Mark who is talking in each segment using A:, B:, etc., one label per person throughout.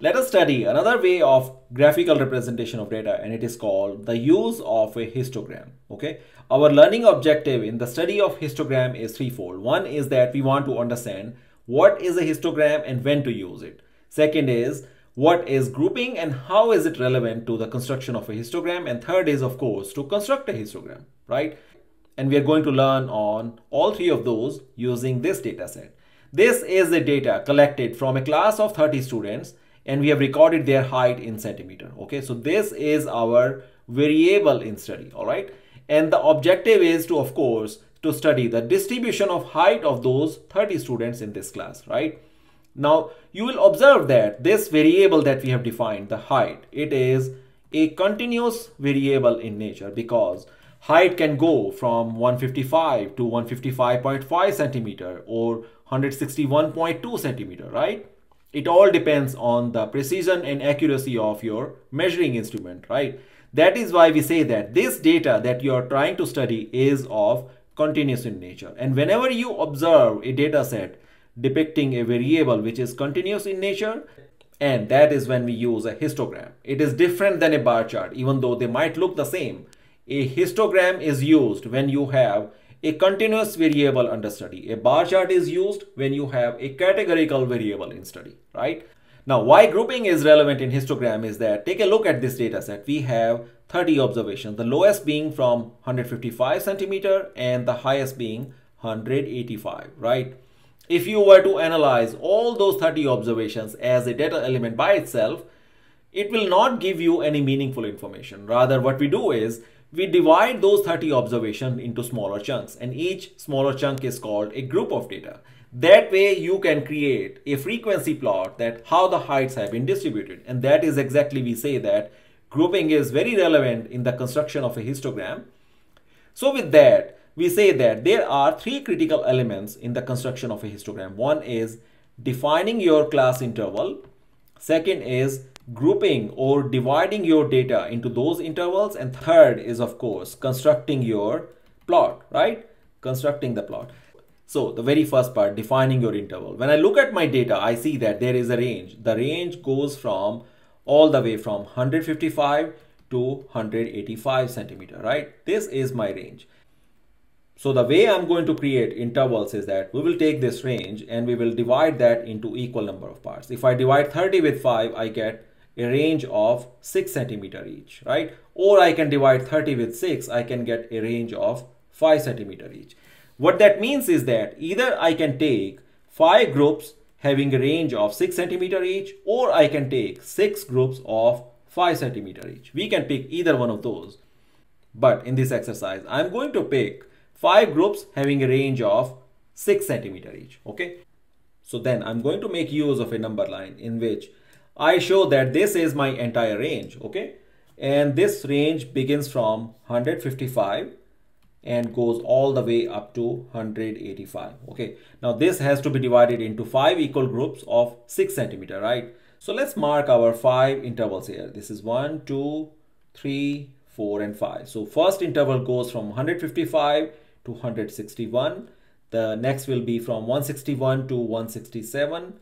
A: Let us study another way of graphical representation of data and it is called the use of a histogram. Okay. Our learning objective in the study of histogram is threefold. One is that we want to understand what is a histogram and when to use it. Second is what is grouping and how is it relevant to the construction of a histogram. And third is of course to construct a histogram, right? And we are going to learn on all three of those using this data set. This is the data collected from a class of 30 students and we have recorded their height in centimeter. Okay, so this is our variable in study, all right? And the objective is to, of course, to study the distribution of height of those 30 students in this class, right? Now, you will observe that this variable that we have defined, the height, it is a continuous variable in nature because height can go from 155 to 155.5 centimeter or 161.2 centimeter, right? It all depends on the precision and accuracy of your measuring instrument, right? That is why we say that this data that you are trying to study is of continuous in nature. And whenever you observe a data set depicting a variable which is continuous in nature, and that is when we use a histogram. It is different than a bar chart, even though they might look the same. A histogram is used when you have a continuous variable under study. A bar chart is used when you have a categorical variable in study, right? Now, why grouping is relevant in histogram is that take a look at this data set. We have 30 observations, the lowest being from 155 centimeter and the highest being 185, right? If you were to analyze all those 30 observations as a data element by itself, it will not give you any meaningful information. Rather, what we do is we divide those 30 observations into smaller chunks and each smaller chunk is called a group of data. That way you can create a frequency plot that how the heights have been distributed. And that is exactly we say that grouping is very relevant in the construction of a histogram. So with that, we say that there are three critical elements in the construction of a histogram. One is defining your class interval. Second is grouping or dividing your data into those intervals. And third is, of course, constructing your plot, right? Constructing the plot. So the very first part, defining your interval. When I look at my data, I see that there is a range. The range goes from all the way from 155 to 185 centimeter, right? This is my range. So the way I'm going to create intervals is that we will take this range and we will divide that into equal number of parts. If I divide 30 with 5, I get a range of 6 centimeter each, right? Or I can divide 30 with 6, I can get a range of 5 centimeter each. What that means is that either I can take 5 groups having a range of 6 centimeter each or I can take 6 groups of 5 centimeter each. We can pick either one of those. But in this exercise, I'm going to pick 5 groups having a range of 6 centimeter each, okay? So then I'm going to make use of a number line in which I show that this is my entire range, okay? And this range begins from 155 and goes all the way up to 185, okay? Now this has to be divided into five equal groups of six centimeter, right? So let's mark our five intervals here. This is one, two, three, four, and five. So first interval goes from 155 to 161. The next will be from 161 to 167.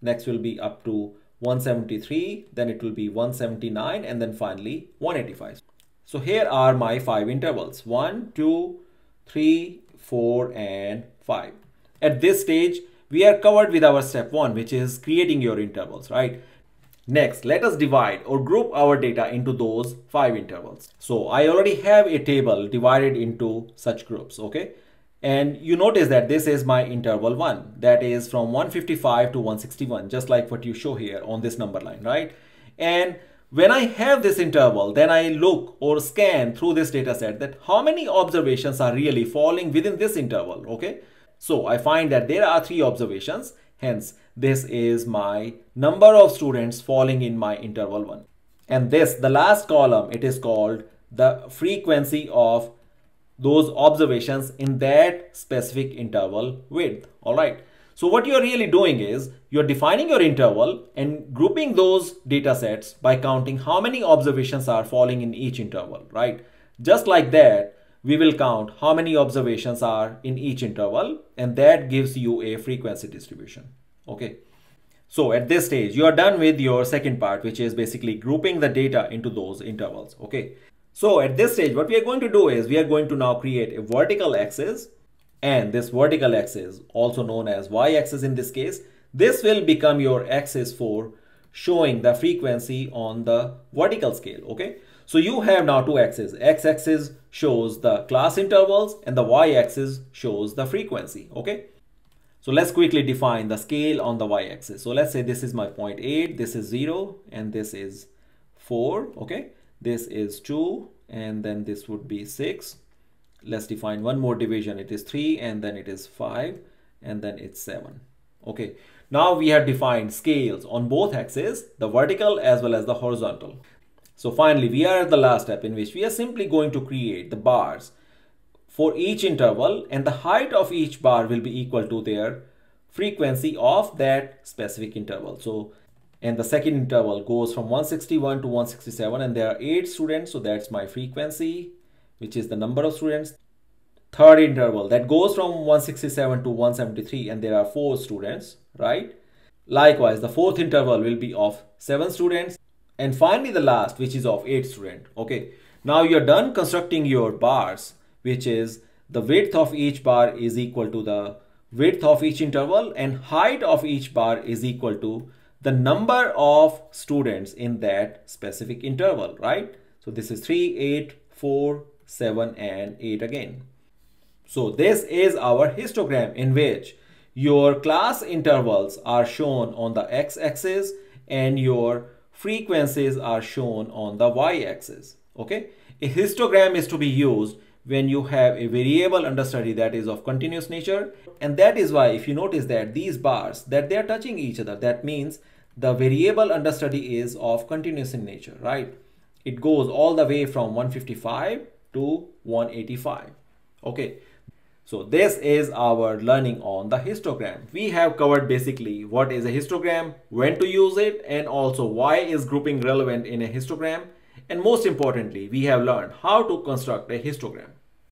A: Next will be up to 173, then it will be 179, and then finally 185. So here are my five intervals, one, two, three, four, and five. At this stage, we are covered with our step one, which is creating your intervals, right? Next, let us divide or group our data into those five intervals. So I already have a table divided into such groups, okay? And you notice that this is my interval one, that is from 155 to 161, just like what you show here on this number line, right? And when I have this interval, then I look or scan through this data set that how many observations are really falling within this interval, okay? So I find that there are three observations, hence this is my number of students falling in my interval one. And this, the last column, it is called the frequency of those observations in that specific interval width. All right. So what you're really doing is you're defining your interval and grouping those data sets by counting how many observations are falling in each interval, right? Just like that, we will count how many observations are in each interval and that gives you a frequency distribution. Okay. So at this stage, you are done with your second part, which is basically grouping the data into those intervals, okay? So at this stage, what we are going to do is we are going to now create a vertical axis and this vertical axis, also known as y-axis in this case, this will become your axis for showing the frequency on the vertical scale, okay? So you have now two axes. X-axis shows the class intervals and the y-axis shows the frequency, okay? So let's quickly define the scale on the y-axis. So let's say this is my point 8, this is 0, and this is 4, okay? This is 2, and then this would be 6. Let's define one more division. It is 3, and then it is 5, and then it's 7. Okay, now we have defined scales on both axes, the vertical as well as the horizontal. So finally, we are at the last step in which we are simply going to create the bars for each interval and the height of each bar will be equal to their frequency of that specific interval. So, and the second interval goes from 161 to 167 and there are eight students. So that's my frequency, which is the number of students. Third interval that goes from 167 to 173 and there are four students, right? Likewise, the fourth interval will be of seven students and finally the last which is of 8 student okay now you're done constructing your bars which is the width of each bar is equal to the width of each interval and height of each bar is equal to the number of students in that specific interval right? So this is 3 8 4 7 and 8 again. So this is our histogram in which your class intervals are shown on the x-axis and your frequencies are shown on the y-axis. Okay, a histogram is to be used when you have a variable understudy that is of continuous nature. And that is why if you notice that these bars that they are touching each other that means the variable understudy is of continuous in nature right it goes all the way from 155 to 185 okay so this is our learning on the histogram. We have covered basically what is a histogram, when to use it, and also why is grouping relevant in a histogram. And most importantly, we have learned how to construct a histogram.